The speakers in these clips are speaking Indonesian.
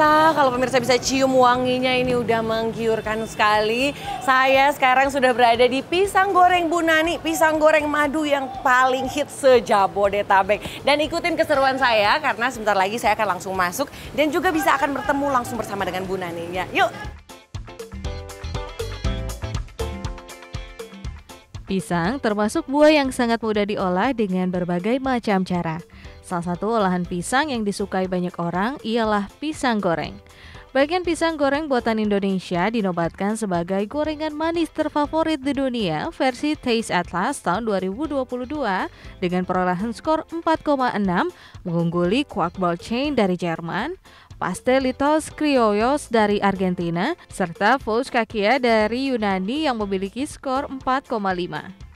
pemirsa, kalau pemirsa bisa cium wanginya ini udah menggiurkan sekali. Saya sekarang sudah berada di Pisang Goreng Bu Nani, pisang goreng madu yang paling hit sejabodetabek. Dan ikutin keseruan saya karena sebentar lagi saya akan langsung masuk dan juga bisa akan bertemu langsung bersama dengan Bu Nani ya. Yuk. Pisang termasuk buah yang sangat mudah diolah dengan berbagai macam cara. Salah satu olahan pisang yang disukai banyak orang ialah pisang goreng. Bagian pisang goreng buatan Indonesia dinobatkan sebagai gorengan manis terfavorit di dunia versi Taste Atlas tahun 2022 dengan perolehan skor 4,6 mengungguli Quarkball Chain dari Jerman, Pastelitos Criollos dari Argentina, serta Kakia dari Yunani yang memiliki skor 4,5.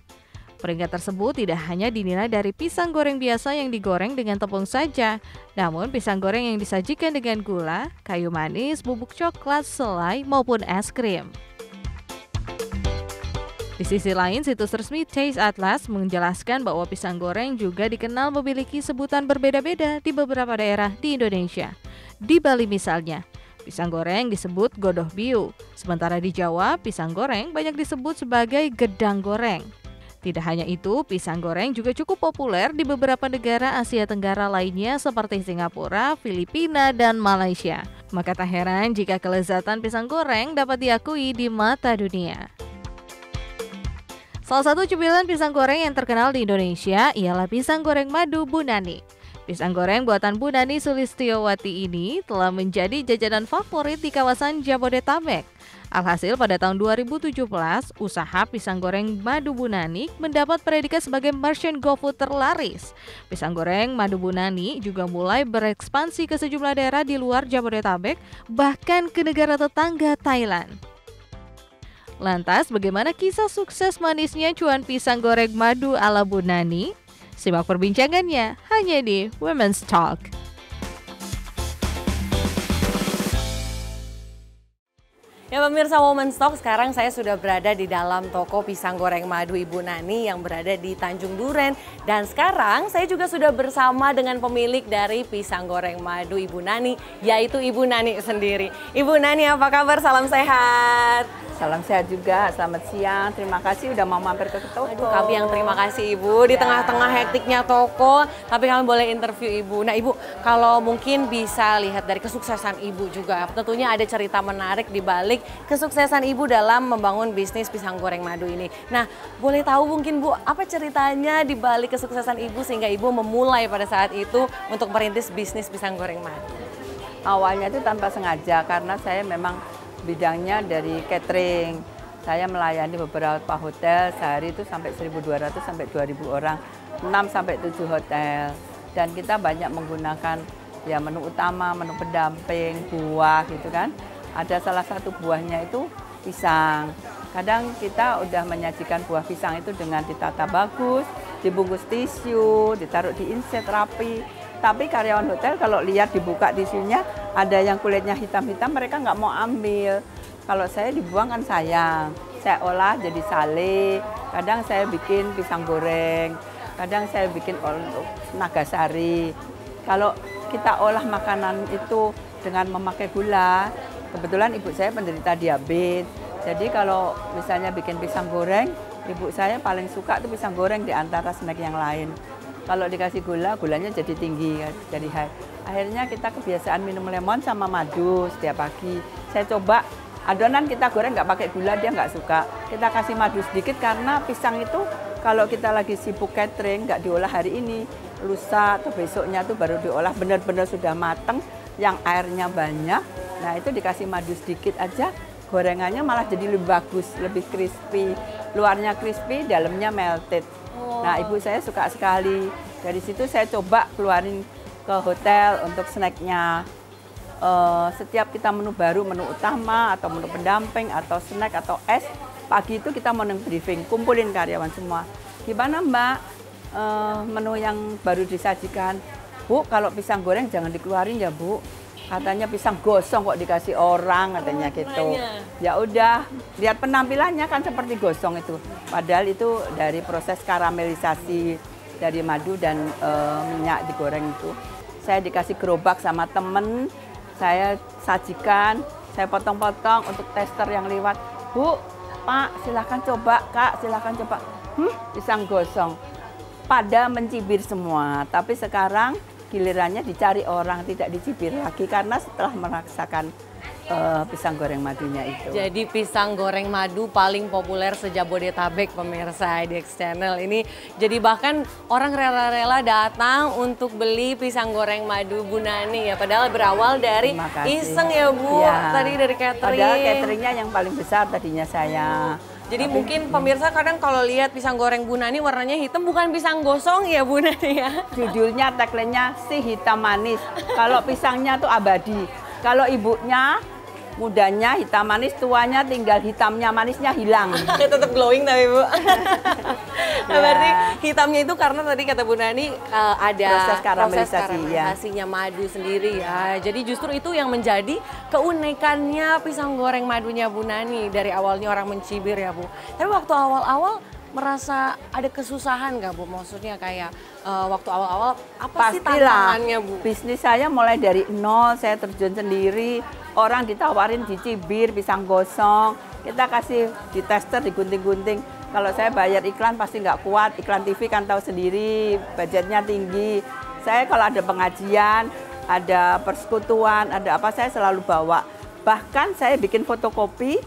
Peringkat tersebut tidak hanya dinilai dari pisang goreng biasa yang digoreng dengan tepung saja, namun pisang goreng yang disajikan dengan gula, kayu manis, bubuk coklat, selai, maupun es krim. Di sisi lain, situs resmi Taste Atlas menjelaskan bahwa pisang goreng juga dikenal memiliki sebutan berbeda-beda di beberapa daerah di Indonesia. Di Bali misalnya, pisang goreng disebut godoh biu, sementara di Jawa, pisang goreng banyak disebut sebagai gedang goreng. Tidak hanya itu, pisang goreng juga cukup populer di beberapa negara Asia Tenggara lainnya seperti Singapura, Filipina, dan Malaysia. Maka tak heran jika kelezatan pisang goreng dapat diakui di mata dunia. Salah satu cemilan pisang goreng yang terkenal di Indonesia ialah pisang goreng madu Bunani. Pisang goreng buatan Bu Nani Sulistiowati ini telah menjadi jajanan favorit di kawasan Jabodetabek. Alhasil pada tahun 2017, usaha pisang goreng Madu Bunani mendapat predikat sebagai merchant GoFood terlaris. Pisang goreng Madu Bunani juga mulai berekspansi ke sejumlah daerah di luar Jabodetabek, bahkan ke negara tetangga Thailand. Lantas, bagaimana kisah sukses manisnya cuan pisang goreng madu ala Bunani? Simak perbincangannya hanya di Women's Talk. Ya pemirsa Women's Talk, sekarang saya sudah berada di dalam toko pisang goreng madu Ibu Nani yang berada di Tanjung Duren. Dan sekarang saya juga sudah bersama dengan pemilik dari pisang goreng madu Ibu Nani, yaitu Ibu Nani sendiri. Ibu Nani apa kabar? Salam sehat. Salam sehat juga, selamat siang. Terima kasih udah mau mampir ke toko. Aduh, kami yang terima kasih Ibu di ya. tengah-tengah hektiknya toko, tapi kami boleh interview Ibu. Nah Ibu, kalau mungkin bisa lihat dari kesuksesan Ibu juga, tentunya ada cerita menarik di balik kesuksesan Ibu dalam membangun bisnis pisang goreng madu ini. Nah, boleh tahu mungkin Bu, apa ceritanya di balik kesuksesan Ibu sehingga Ibu memulai pada saat itu untuk merintis bisnis pisang goreng madu? Awalnya itu tanpa sengaja karena saya memang bidangnya dari catering. Saya melayani beberapa hotel sehari itu sampai 1.200 sampai 2.000 orang, 6 sampai 7 hotel. Dan kita banyak menggunakan ya menu utama, menu pendamping, buah gitu kan. Ada salah satu buahnya itu pisang. Kadang kita udah menyajikan buah pisang itu dengan ditata bagus, dibungkus tisu, ditaruh di inset rapi. Tapi karyawan hotel kalau lihat dibuka tisunya ada yang kulitnya hitam-hitam mereka nggak mau ambil. Kalau saya dibuang kan sayang. Saya olah jadi sale. Kadang saya bikin pisang goreng. Kadang saya bikin nagasari. Kalau kita olah makanan itu dengan memakai gula, kebetulan ibu saya penderita diabetes. Jadi kalau misalnya bikin pisang goreng, ibu saya paling suka tuh pisang goreng di antara snack yang lain. Kalau dikasih gula, gulanya jadi tinggi, jadi high. Akhirnya kita kebiasaan minum lemon sama madu setiap pagi. Saya coba adonan kita goreng nggak pakai gula, dia nggak suka. Kita kasih madu sedikit karena pisang itu kalau kita lagi sibuk catering, nggak diolah hari ini, lusa atau besoknya tuh baru diolah benar-benar sudah mateng, yang airnya banyak. Nah itu dikasih madu sedikit aja, gorengannya malah jadi lebih bagus, lebih crispy. Luarnya crispy, dalamnya melted. Nah, ibu saya suka sekali. Dari situ saya coba keluarin ke hotel untuk snacknya. Uh, setiap kita menu baru, menu utama atau menu pendamping atau snack atau es, pagi itu kita mau briefing, kumpulin karyawan semua. Gimana Mbak uh, menu yang baru disajikan? Bu, kalau pisang goreng jangan dikeluarin ya Bu katanya pisang gosong kok dikasih orang katanya oh, gitu. Ya udah, lihat penampilannya kan seperti gosong itu. Padahal itu dari proses karamelisasi dari madu dan e, minyak digoreng itu. Saya dikasih gerobak sama temen saya sajikan, saya potong-potong untuk tester yang lewat. Bu, Pak, silahkan coba, Kak, silahkan coba. Hmm, pisang gosong. Pada mencibir semua, tapi sekarang gilirannya dicari orang, tidak dicibir lagi karena setelah merasakan uh, pisang goreng madunya itu. Jadi pisang goreng madu paling populer sejabodetabek pemirsa IDX Channel ini. Jadi bahkan orang rela-rela datang untuk beli pisang goreng madu Bu Nani ya. Padahal berawal dari iseng ya Bu, ya. tadi dari catering. Padahal cateringnya yang paling besar tadinya saya. Jadi Tapi, mungkin pemirsa kadang kalau lihat pisang goreng Bu Nani warnanya hitam bukan pisang gosong ya Bu Nani ya. Judulnya tagline-nya si hitam manis. kalau pisangnya tuh abadi. Kalau ibunya mudanya hitam manis, tuanya tinggal hitamnya manisnya hilang. Tetap glowing tapi Bu. nah, berarti hitamnya itu karena tadi kata Bu Nani uh, ada proses karamelisasi, proses karamelisasinya ya. madu sendiri ya. Jadi justru itu yang menjadi keunikannya pisang goreng madunya Bu Nani dari awalnya orang mencibir ya Bu. Tapi waktu awal-awal merasa ada kesusahan nggak Bu? Maksudnya kayak uh, waktu awal-awal apa Pastilah. sih tantangannya Bu? Bisnis saya mulai dari nol, saya terjun sendiri. Orang ditawarin dicibir, pisang gosong. Kita kasih di tester, digunting-gunting. Kalau saya bayar iklan pasti nggak kuat. Iklan TV kan tahu sendiri, budgetnya tinggi. Saya kalau ada pengajian, ada persekutuan, ada apa saya selalu bawa. Bahkan saya bikin fotokopi,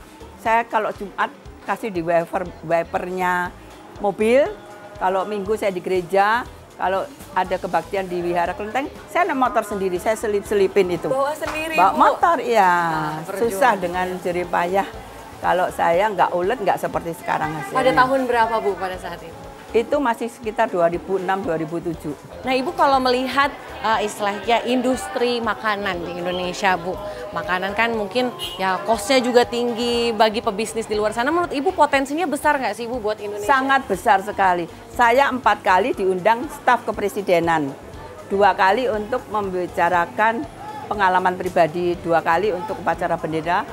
saya kalau Jumat kasih di wiper wipernya mobil. Kalau minggu saya di gereja, kalau ada kebaktian di Wihara Kelenteng, saya naik motor sendiri, saya selip-selipin itu. Bawa sendiri, Bawa Bu. motor, iya. Nah, Susah dengan jerih payah. Kalau saya nggak ulet, nggak seperti sekarang hasilnya. Pada tahun berapa Bu pada saat itu? Itu masih sekitar 2006-2007. Nah Ibu kalau melihat uh, istilahnya industri makanan di Indonesia Bu, makanan kan mungkin ya kosnya juga tinggi bagi pebisnis di luar sana. Menurut Ibu potensinya besar nggak sih Ibu buat Indonesia? Sangat besar sekali. Saya empat kali diundang staf kepresidenan. Dua kali untuk membicarakan pengalaman pribadi, dua kali untuk upacara bendera,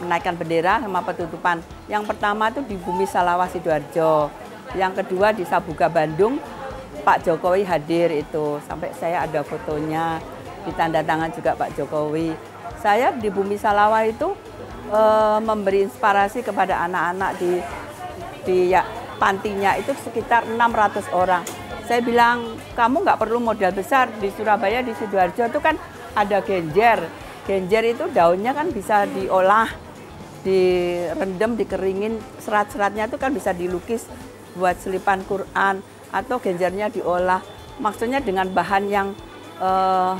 menaikkan bendera sama petutupan. Yang pertama itu di Bumi Salawah Sidoarjo yang kedua di Sabuga Bandung, Pak Jokowi hadir itu. Sampai saya ada fotonya, ditanda tangan juga Pak Jokowi. Saya di Bumi Salawa itu e, memberi inspirasi kepada anak-anak di di ya, pantinya itu sekitar 600 orang. Saya bilang, kamu nggak perlu modal besar di Surabaya, di Sidoarjo itu kan ada genjer. Genjer itu daunnya kan bisa diolah, direndam, dikeringin, serat-seratnya itu kan bisa dilukis buat selipan Quran atau genjernya diolah. Maksudnya dengan bahan yang uh,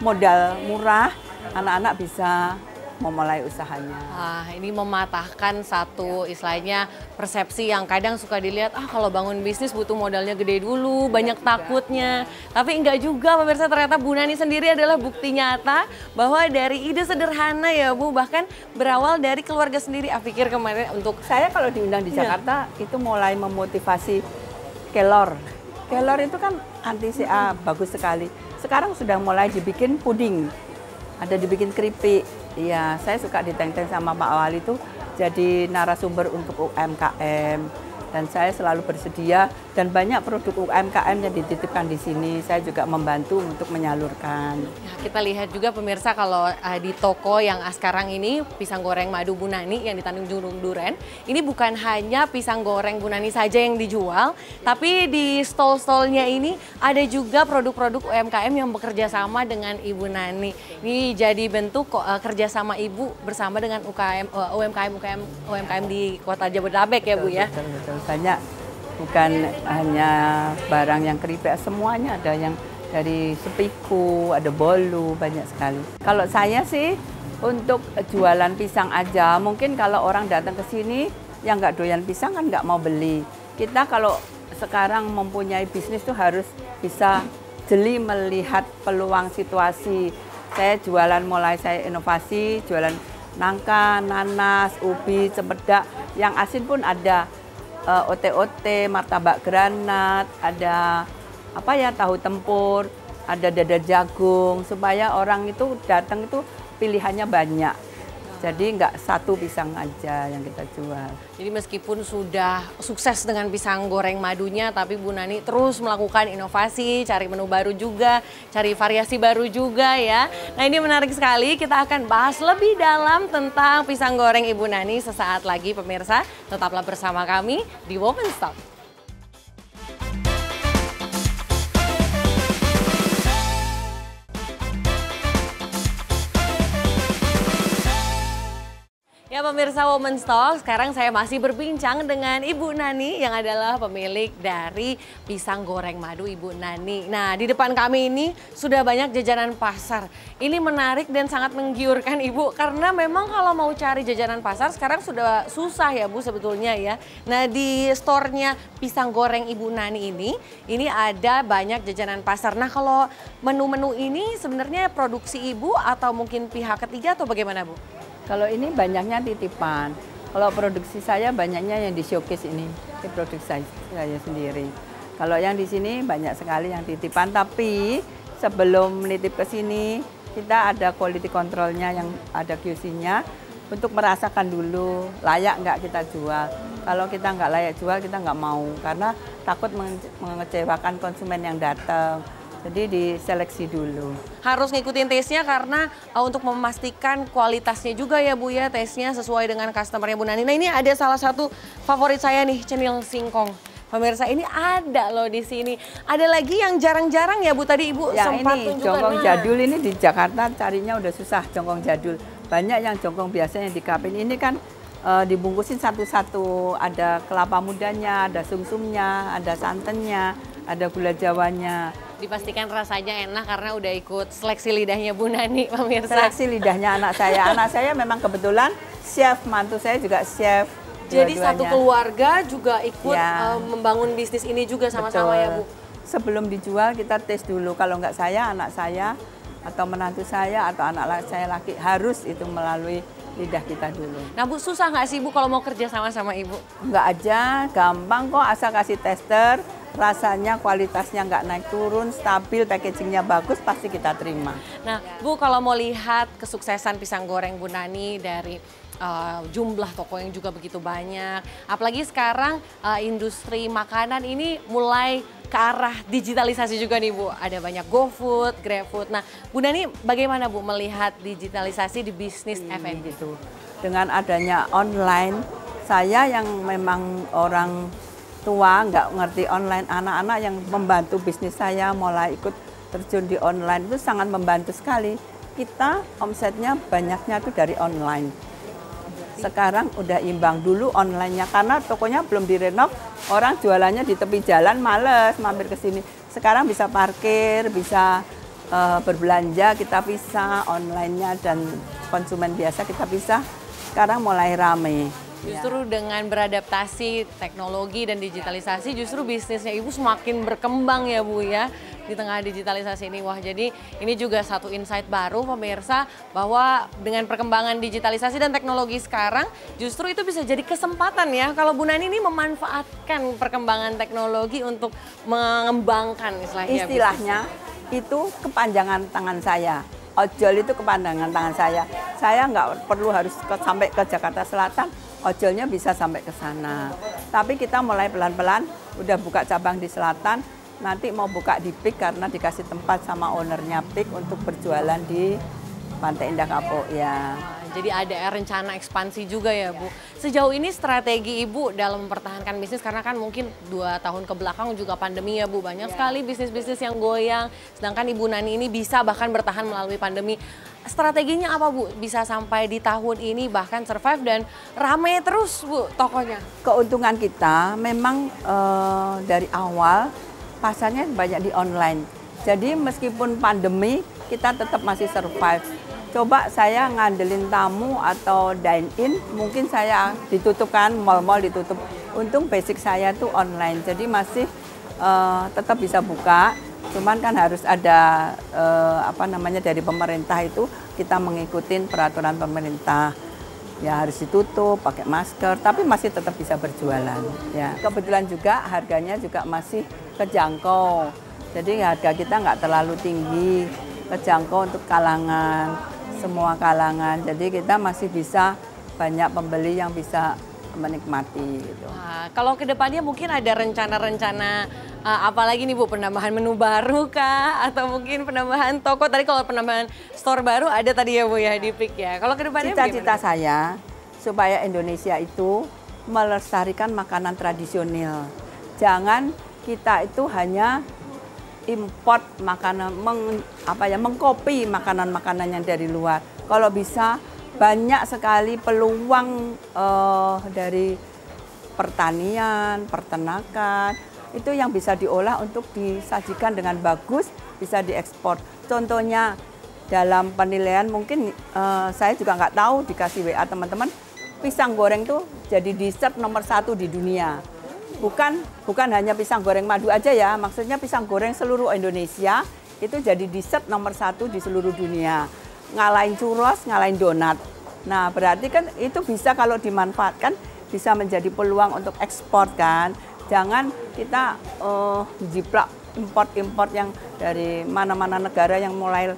modal murah, anak-anak bisa memulai usahanya. Ah, ini mematahkan satu istilahnya persepsi yang kadang suka dilihat ah kalau bangun bisnis butuh modalnya gede dulu, banyak takutnya. Tapi enggak juga pemirsa ternyata Bu Nani sendiri adalah bukti nyata bahwa dari ide sederhana ya Bu bahkan berawal dari keluarga sendiri. Ah pikir kemarin untuk saya kalau diundang di iya. Jakarta ya. itu mulai memotivasi kelor. Kelor itu kan anti CA bagus sekali. Sekarang sudah mulai dibikin puding. Ada dibikin keripik, Iya, saya suka diteng-teng sama Pak Wali itu jadi narasumber untuk UMKM dan saya selalu bersedia dan banyak produk UMKM yang dititipkan di sini. Saya juga membantu untuk menyalurkan. Ya, kita lihat juga pemirsa kalau uh, di toko yang sekarang ini pisang goreng madu Bunani yang di Tanjung Duren, ini bukan hanya pisang goreng Bunani saja yang dijual, tapi di stall-stallnya ini ada juga produk-produk UMKM yang bekerja sama dengan Ibu Nani. Ini jadi bentuk uh, kerjasama Ibu bersama dengan UKM, uh, UMKM UMKM UMKM di Kota Jabodetabek ya Bu ya. Betul, betul banyak bukan hanya barang yang keripik semuanya ada yang dari sepiku ada bolu banyak sekali. Kalau saya sih untuk jualan pisang aja mungkin kalau orang datang ke sini yang nggak doyan pisang kan nggak mau beli. Kita kalau sekarang mempunyai bisnis tuh harus bisa jeli melihat peluang situasi. Saya jualan mulai saya inovasi jualan nangka, nanas, ubi, cempedak, yang asin pun ada uh, OT-OT, martabak granat, ada apa ya tahu tempur, ada dada jagung supaya orang itu datang itu pilihannya banyak. Jadi nggak satu pisang aja yang kita jual. Jadi meskipun sudah sukses dengan pisang goreng madunya, tapi Bu Nani terus melakukan inovasi, cari menu baru juga, cari variasi baru juga ya. Nah ini menarik sekali, kita akan bahas lebih dalam tentang pisang goreng Ibu Nani sesaat lagi pemirsa. Tetaplah bersama kami di Women's Talk. Pemirsa Women's Talk, sekarang saya masih berbincang dengan Ibu Nani yang adalah pemilik dari pisang goreng madu Ibu Nani. Nah di depan kami ini sudah banyak jajanan pasar. Ini menarik dan sangat menggiurkan Ibu karena memang kalau mau cari jajanan pasar sekarang sudah susah ya Bu sebetulnya ya. Nah di store-nya pisang goreng Ibu Nani ini, ini ada banyak jajanan pasar. Nah kalau menu-menu ini sebenarnya produksi Ibu atau mungkin pihak ketiga atau bagaimana Bu? Kalau ini banyaknya titipan. Kalau produksi saya banyaknya yang di showcase ini, di produksi saya, saya sendiri. Kalau yang di sini banyak sekali yang titipan, tapi sebelum nitip ke sini kita ada quality controlnya yang ada QC-nya untuk merasakan dulu layak nggak kita jual. Kalau kita nggak layak jual kita nggak mau karena takut mengecewakan konsumen yang datang jadi diseleksi dulu. Harus ngikutin tesnya karena uh, untuk memastikan kualitasnya juga ya Bu ya tesnya sesuai dengan customernya Bu Nani. Nah ini ada salah satu favorit saya nih cenil singkong. Pemirsa ini ada loh di sini. Ada lagi yang jarang-jarang ya Bu tadi Ibu yang sempat ini, Jongkong nah. jadul ini di Jakarta carinya udah susah jongkong jadul. Banyak yang jongkong biasanya di kapin ini kan uh, dibungkusin satu-satu. Ada kelapa mudanya, ada sumsumnya, ada santannya, ada gula jawanya dipastikan rasanya enak karena udah ikut seleksi lidahnya Bu Nani pemirsa. Seleksi lidahnya anak saya. Anak saya memang kebetulan chef, mantu saya juga chef. Jadi satu keluarga juga ikut ya. uh, membangun bisnis ini juga sama-sama ya Bu. Sebelum dijual kita tes dulu. Kalau nggak saya, anak saya atau menantu saya atau anak saya laki harus itu melalui lidah kita dulu. Nah Bu, susah nggak sih Bu kalau mau kerja sama-sama Ibu? Nggak aja, gampang kok asal kasih tester, rasanya kualitasnya nggak naik turun, stabil, packagingnya bagus, pasti kita terima. Nah, Bu kalau mau lihat kesuksesan pisang goreng Bu Nani dari uh, jumlah toko yang juga begitu banyak, apalagi sekarang uh, industri makanan ini mulai ke arah digitalisasi juga nih Bu. Ada banyak GoFood, GrabFood. Nah, Bu Nani bagaimana Bu melihat digitalisasi di bisnis hmm, F&B itu? Dengan adanya online, saya yang memang orang tua nggak ngerti online. Anak-anak yang membantu bisnis saya mulai ikut terjun di online itu sangat membantu sekali. Kita omsetnya banyaknya tuh dari online. Sekarang udah imbang dulu onlinenya karena tokonya belum direnov. Orang jualannya di tepi jalan males mampir ke sini. Sekarang bisa parkir bisa uh, berbelanja kita bisa onlinenya. Dan konsumen biasa kita bisa. Sekarang mulai rame Justru ya. dengan beradaptasi teknologi dan digitalisasi justru bisnisnya Ibu semakin berkembang ya Bu ya di tengah digitalisasi ini. Wah jadi ini juga satu insight baru pemirsa bahwa dengan perkembangan digitalisasi dan teknologi sekarang justru itu bisa jadi kesempatan ya kalau Bu Nani ini memanfaatkan perkembangan teknologi untuk mengembangkan istilahnya. Istilahnya itu kepanjangan tangan saya ojol itu kepandangan tangan saya. Saya nggak perlu harus ke, sampai ke Jakarta Selatan, ojolnya bisa sampai ke sana. Tapi kita mulai pelan-pelan, udah buka cabang di selatan, nanti mau buka di PIK karena dikasih tempat sama ownernya PIK untuk berjualan di Pantai Indah Kapuk ya. Jadi ada rencana ekspansi juga ya Bu. Sejauh ini strategi Ibu dalam mempertahankan bisnis karena kan mungkin dua tahun ke belakang juga pandemi ya Bu. Banyak ya. sekali bisnis-bisnis yang goyang. Sedangkan Ibu Nani ini bisa bahkan bertahan melalui pandemi. Strateginya apa Bu? Bisa sampai di tahun ini bahkan survive dan rame terus Bu tokonya. Keuntungan kita memang uh, dari awal pasarnya banyak di online. Jadi meskipun pandemi kita tetap masih survive coba saya ngandelin tamu atau dine in mungkin saya ditutupkan mall-mall ditutup. Untung basic saya tuh online jadi masih uh, tetap bisa buka. Cuman kan harus ada uh, apa namanya dari pemerintah itu kita mengikuti peraturan pemerintah. Ya harus ditutup pakai masker tapi masih tetap bisa berjualan ya. Kebetulan juga harganya juga masih kejangkau. Jadi harga kita nggak terlalu tinggi kejangkau untuk kalangan semua kalangan. Jadi kita masih bisa banyak pembeli yang bisa menikmati gitu. Wah, kalau ke depannya mungkin ada rencana-rencana uh, apa lagi nih Bu penambahan menu baru kah atau mungkin penambahan toko tadi kalau penambahan store baru ada tadi ya Bu ya di Pik ya. Kalau ke depannya cita-cita saya supaya Indonesia itu melestarikan makanan tradisional. Jangan kita itu hanya import makanan meng, apa ya mengkopi makanan-makanan yang dari luar. Kalau bisa banyak sekali peluang uh, dari pertanian, peternakan itu yang bisa diolah untuk disajikan dengan bagus, bisa diekspor. Contohnya dalam penilaian mungkin uh, saya juga nggak tahu dikasih WA teman-teman pisang goreng tuh jadi dessert nomor satu di dunia bukan bukan hanya pisang goreng madu aja ya, maksudnya pisang goreng seluruh Indonesia itu jadi dessert nomor satu di seluruh dunia. Ngalahin churros, ngalahin donat. Nah berarti kan itu bisa kalau dimanfaatkan bisa menjadi peluang untuk ekspor kan. Jangan kita uh, jiplak import-import yang dari mana-mana negara yang mulai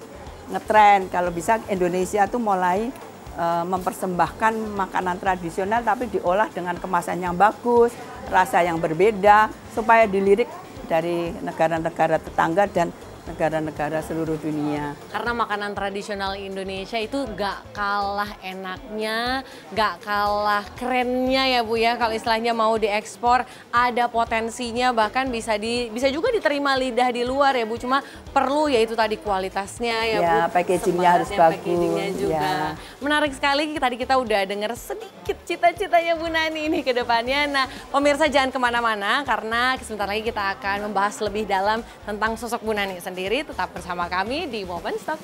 ngetren. Kalau bisa Indonesia tuh mulai mempersembahkan makanan tradisional tapi diolah dengan kemasan yang bagus, rasa yang berbeda supaya dilirik dari negara-negara tetangga dan negara-negara seluruh dunia. Karena makanan tradisional Indonesia itu gak kalah enaknya, gak kalah kerennya ya Bu ya. Kalau istilahnya mau diekspor, ada potensinya bahkan bisa di bisa juga diterima lidah di luar ya Bu. Cuma perlu ya itu tadi kualitasnya ya, ya Bu. packagingnya harus bagus. Packagingnya juga. Ya. Menarik sekali tadi kita udah dengar sedikit cita-citanya Bu Nani ini ke depannya. Nah pemirsa jangan ke mana-mana karena sebentar lagi kita akan membahas lebih dalam tentang sosok Bu Nani sendiri sendiri, tetap bersama kami di Momen Stop.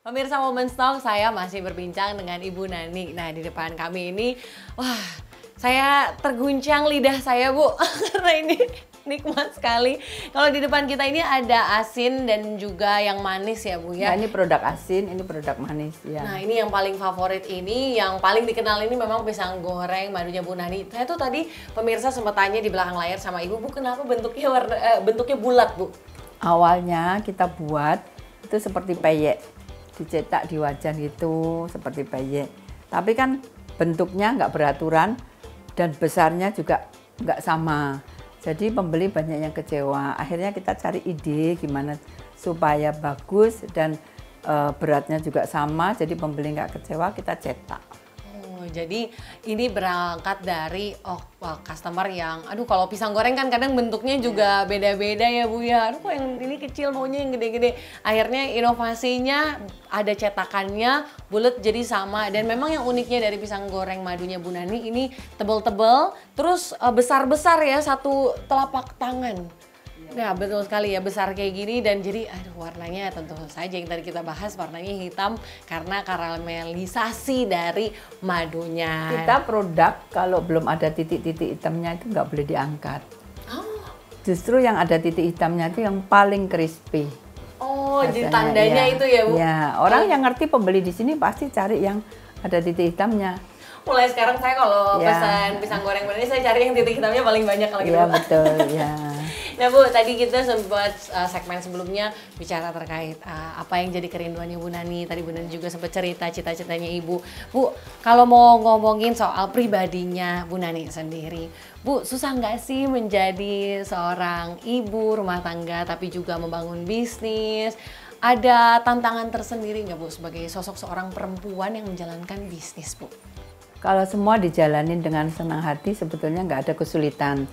Pemirsa Momen Stock, saya masih berbincang dengan Ibu Nani. Nah, di depan kami ini, wah, saya terguncang lidah saya, Bu. Karena ini nikmat sekali. Kalau di depan kita ini ada asin dan juga yang manis ya Bu ya. Nah, ini produk asin, ini produk manis ya. Nah ini yang paling favorit ini, yang paling dikenal ini memang pisang goreng madunya Bu Nani. Saya tuh tadi pemirsa sempat tanya di belakang layar sama Ibu, Bu kenapa bentuknya warna, eh, bentuknya bulat Bu? Awalnya kita buat itu seperti peyek, dicetak di wajan gitu seperti peyek. Tapi kan bentuknya nggak beraturan dan besarnya juga nggak sama. Jadi pembeli banyak yang kecewa. Akhirnya kita cari ide gimana supaya bagus dan uh, beratnya juga sama. Jadi pembeli nggak kecewa, kita cetak jadi ini berangkat dari oh well, customer yang aduh kalau pisang goreng kan kadang bentuknya juga iya. beda-beda ya Bu ya. Aduh kok yang ini kecil maunya yang gede-gede. Akhirnya inovasinya ada cetakannya bulat jadi sama dan memang yang uniknya dari pisang goreng madunya Bu Nani ini tebel-tebel terus eh, besar-besar ya satu telapak tangan. Nah betul sekali ya besar kayak gini dan jadi aduh warnanya tentu saja yang tadi kita bahas warnanya hitam karena karamelisasi dari madunya. Kita produk kalau belum ada titik-titik hitamnya itu nggak boleh diangkat. Oh. Justru yang ada titik hitamnya itu yang paling crispy. Oh Rasanya, jadi tandanya ya. itu ya Bu? Ya orang oh. yang ngerti pembeli di sini pasti cari yang ada titik hitamnya mulai sekarang saya kalau ya. pesan pisang goreng ini saya cari yang titik hitamnya paling banyak kalau gitu. Iya betul, ya. Nah Bu, tadi kita sempat uh, segmen sebelumnya bicara terkait uh, apa yang jadi kerinduannya Bu Nani. Tadi Bu Nani juga sempat cerita cita-citanya Ibu. Bu, kalau mau ngomongin soal pribadinya Bu Nani sendiri, Bu, susah nggak sih menjadi seorang ibu rumah tangga tapi juga membangun bisnis? Ada tantangan tersendiri nggak Bu sebagai sosok seorang perempuan yang menjalankan bisnis Bu? Kalau semua dijalanin dengan senang hati sebetulnya nggak ada kesulitan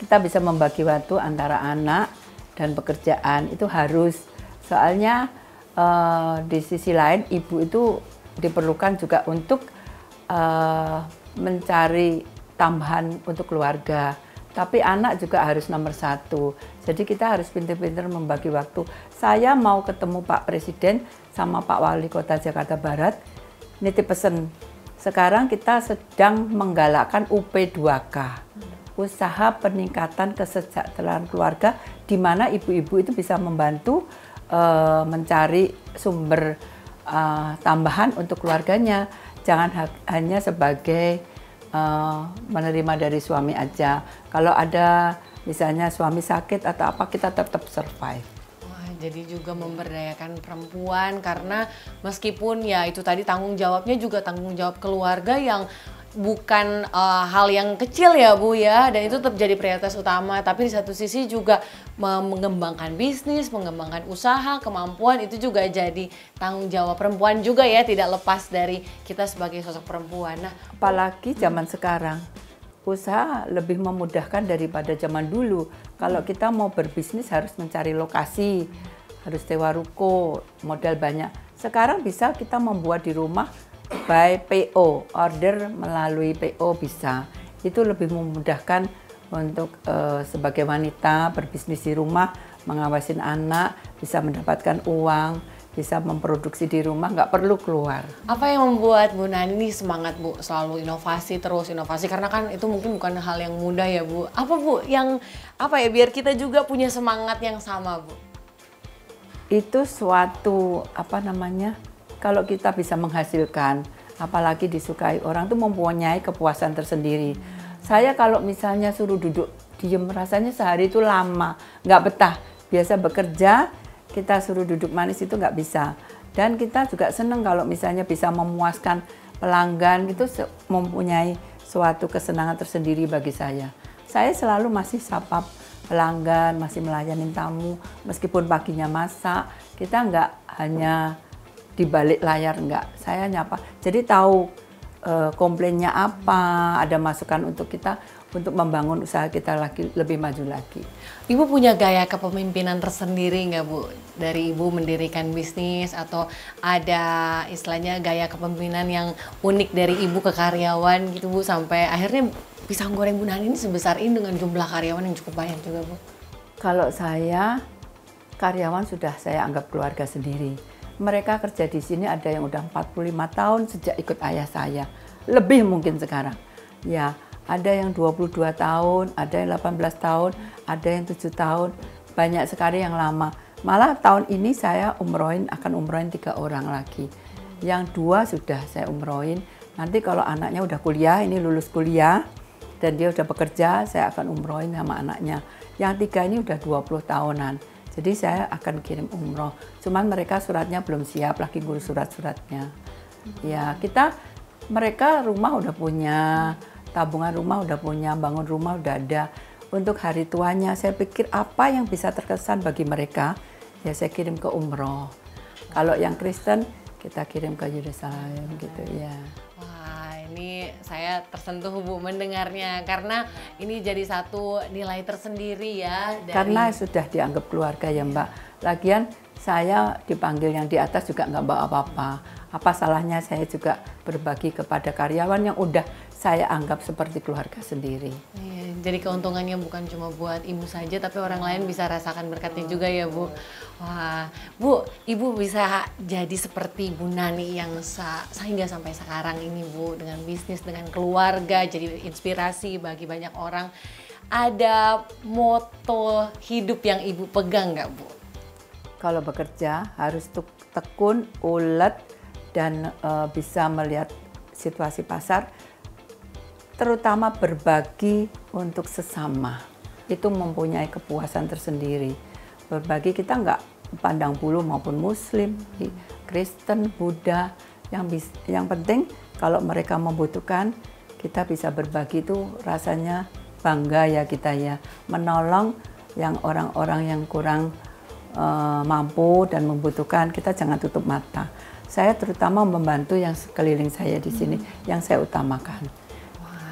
kita bisa membagi waktu antara anak dan pekerjaan itu harus. Soalnya uh, di sisi lain ibu itu diperlukan juga untuk uh, mencari tambahan untuk keluarga. Tapi anak juga harus nomor satu. Jadi kita harus pintar-pintar membagi waktu. Saya mau ketemu Pak Presiden sama Pak Wali Kota Jakarta Barat nitip pesen. Sekarang kita sedang menggalakkan UP2K usaha peningkatan kesejahteraan keluarga di mana ibu-ibu itu bisa membantu uh, mencari sumber uh, tambahan untuk keluarganya jangan ha hanya sebagai uh, menerima dari suami aja. Kalau ada misalnya suami sakit atau apa kita tetap survive. Jadi juga memberdayakan perempuan karena meskipun ya itu tadi tanggung jawabnya juga tanggung jawab keluarga yang bukan uh, hal yang kecil ya Bu ya dan itu tetap jadi prioritas utama tapi di satu sisi juga mengembangkan bisnis, mengembangkan usaha, kemampuan itu juga jadi tanggung jawab perempuan juga ya tidak lepas dari kita sebagai sosok perempuan. Nah, apalagi zaman sekarang usaha lebih memudahkan daripada zaman dulu. Kalau kita mau berbisnis harus mencari lokasi, harus sewa ruko, modal banyak. Sekarang bisa kita membuat di rumah by PO, order melalui PO bisa. Itu lebih memudahkan untuk uh, sebagai wanita berbisnis di rumah, mengawasin anak, bisa mendapatkan uang, bisa memproduksi di rumah, nggak perlu keluar. Apa yang membuat Bu Nani ini semangat Bu selalu inovasi terus inovasi karena kan itu mungkin bukan hal yang mudah ya Bu. Apa Bu yang apa ya biar kita juga punya semangat yang sama Bu? Itu suatu apa namanya kalau kita bisa menghasilkan, apalagi disukai orang tuh mempunyai kepuasan tersendiri. Saya kalau misalnya suruh duduk diem rasanya sehari itu lama, nggak betah. Biasa bekerja, kita suruh duduk manis itu nggak bisa. Dan kita juga seneng kalau misalnya bisa memuaskan pelanggan itu mempunyai suatu kesenangan tersendiri bagi saya. Saya selalu masih sapa pelanggan, masih melayani tamu, meskipun paginya masak, kita nggak hanya di balik layar enggak. Saya nyapa. Jadi tahu uh, komplainnya apa, ada masukan untuk kita untuk membangun usaha kita lagi lebih maju lagi. Ibu punya gaya kepemimpinan tersendiri nggak Bu? Dari Ibu mendirikan bisnis atau ada istilahnya gaya kepemimpinan yang unik dari Ibu ke karyawan gitu Bu sampai akhirnya pisang goreng Bu Nani ini sebesar ini dengan jumlah karyawan yang cukup banyak juga Bu? Kalau saya karyawan sudah saya anggap keluarga sendiri mereka kerja di sini ada yang udah 45 tahun sejak ikut ayah saya. Lebih mungkin sekarang. Ya, ada yang 22 tahun, ada yang 18 tahun, ada yang 7 tahun. Banyak sekali yang lama. Malah tahun ini saya umrohin, akan umrohin tiga orang lagi. Yang dua sudah saya umrohin. Nanti kalau anaknya udah kuliah, ini lulus kuliah, dan dia udah bekerja, saya akan umrohin sama anaknya. Yang tiga ini udah 20 tahunan. Jadi saya akan kirim umroh. Cuman mereka suratnya belum siap lagi guru surat-suratnya. Ya kita mereka rumah udah punya, tabungan rumah udah punya, bangun rumah udah ada. Untuk hari tuanya saya pikir apa yang bisa terkesan bagi mereka ya saya kirim ke umroh. Kalau yang Kristen kita kirim ke Yerusalem gitu ya ini saya tersentuh Bu mendengarnya karena ini jadi satu nilai tersendiri ya. Dari... Karena sudah dianggap keluarga ya Mbak. Lagian saya dipanggil yang di atas juga nggak bawa apa-apa. Apa salahnya saya juga berbagi kepada karyawan yang udah saya anggap seperti keluarga sendiri. Iya, jadi keuntungannya bukan cuma buat ibu saja, tapi orang lain bisa rasakan berkatnya juga ya Bu. Wah, Bu, Ibu bisa jadi seperti Bu Nani yang sa sehingga sampai sekarang ini Bu, dengan bisnis, dengan keluarga, jadi inspirasi bagi banyak orang. Ada moto hidup yang Ibu pegang nggak Bu? Kalau bekerja harus tekun, ulet, dan uh, bisa melihat situasi pasar terutama berbagi untuk sesama itu mempunyai kepuasan tersendiri. Berbagi kita nggak pandang bulu maupun Muslim, Kristen, Buddha. Yang bis, yang penting kalau mereka membutuhkan kita bisa berbagi itu rasanya bangga ya kita ya menolong yang orang-orang yang kurang uh, mampu dan membutuhkan kita jangan tutup mata. Saya terutama membantu yang sekeliling saya di sini hmm. yang saya utamakan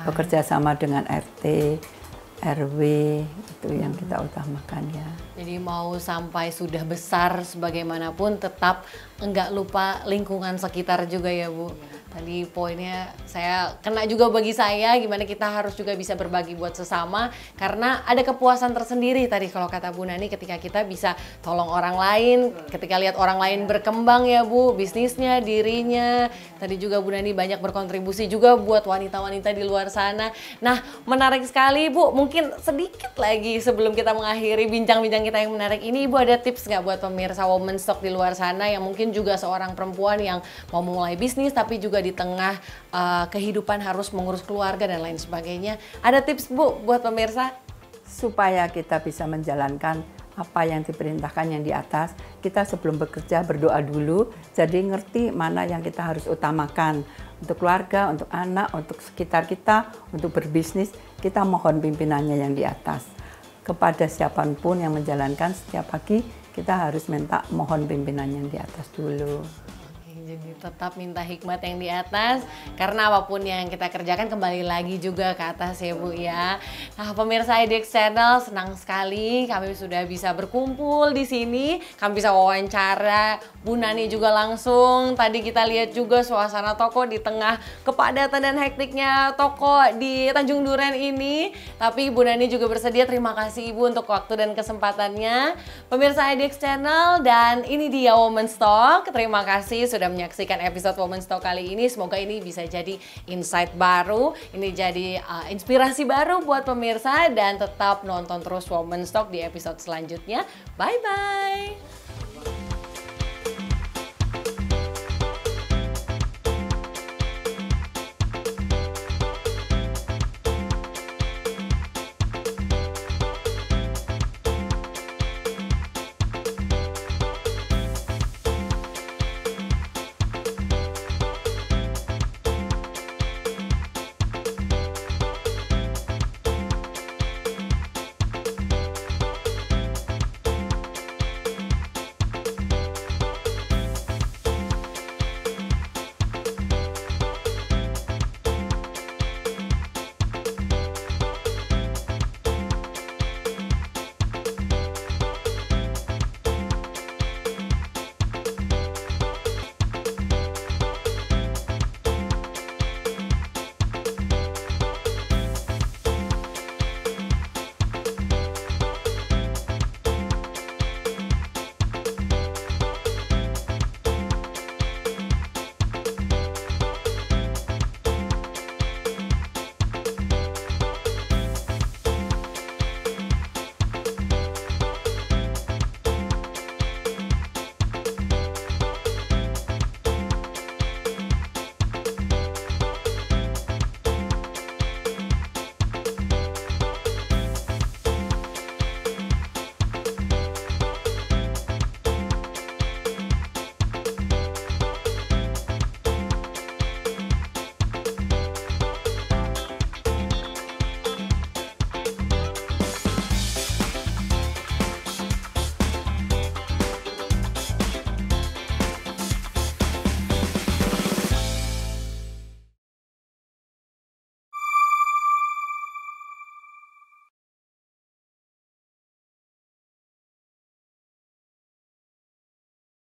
bekerja sama dengan RT, RW itu yang kita utamakan ya. Jadi mau sampai sudah besar sebagaimanapun tetap enggak lupa lingkungan sekitar juga ya Bu. Tadi poinnya saya kena juga bagi saya gimana kita harus juga bisa berbagi buat sesama karena ada kepuasan tersendiri tadi kalau kata Bu Nani ketika kita bisa tolong orang lain, ketika lihat orang lain berkembang ya Bu, bisnisnya, dirinya. Tadi juga Bu Nani banyak berkontribusi juga buat wanita-wanita di luar sana. Nah, menarik sekali Bu. Mungkin sedikit lagi sebelum kita mengakhiri bincang-bincang kita yang menarik ini Ibu ada tips nggak buat pemirsa Women Stock di luar sana yang mungkin juga seorang perempuan yang mau mulai bisnis tapi juga juga di tengah uh, kehidupan harus mengurus keluarga dan lain sebagainya. Ada tips Bu buat pemirsa? Supaya kita bisa menjalankan apa yang diperintahkan yang di atas, kita sebelum bekerja berdoa dulu, jadi ngerti mana yang kita harus utamakan untuk keluarga, untuk anak, untuk sekitar kita, untuk berbisnis, kita mohon pimpinannya yang di atas. Kepada siapa pun yang menjalankan setiap pagi, kita harus minta mohon pimpinan yang di atas dulu jadi tetap minta hikmat yang di atas karena apa pun yang kita kerjakan kembali lagi juga ke atas ya Bu ya. Nah, pemirsa IDX Channel senang sekali kami sudah bisa berkumpul di sini. Kami bisa wawancara Bu Nani juga langsung. Tadi kita lihat juga suasana toko di tengah kepadatan dan hektiknya toko di Tanjung Duren ini. Tapi Bu Nani juga bersedia. Terima kasih Ibu untuk waktu dan kesempatannya. Pemirsa IDX Channel dan ini dia Women's Talk. Terima kasih sudah menyaksikan episode Women's Talk kali ini. Semoga ini bisa jadi insight baru, ini jadi uh, inspirasi baru buat pemirsa dan tetap nonton terus Women's Talk di episode selanjutnya. Bye bye.